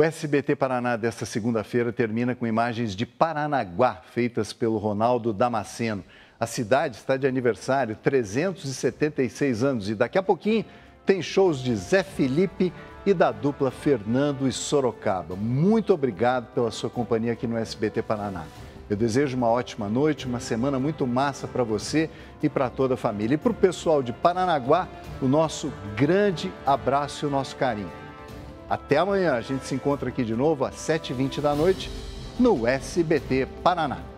O SBT Paraná desta segunda-feira termina com imagens de Paranaguá, feitas pelo Ronaldo Damasceno. A cidade está de aniversário, 376 anos, e daqui a pouquinho tem shows de Zé Felipe e da dupla Fernando e Sorocaba. Muito obrigado pela sua companhia aqui no SBT Paraná. Eu desejo uma ótima noite, uma semana muito massa para você e para toda a família. E para o pessoal de Paranaguá, o nosso grande abraço e o nosso carinho. Até amanhã, a gente se encontra aqui de novo às 7h20 da noite no SBT Paraná.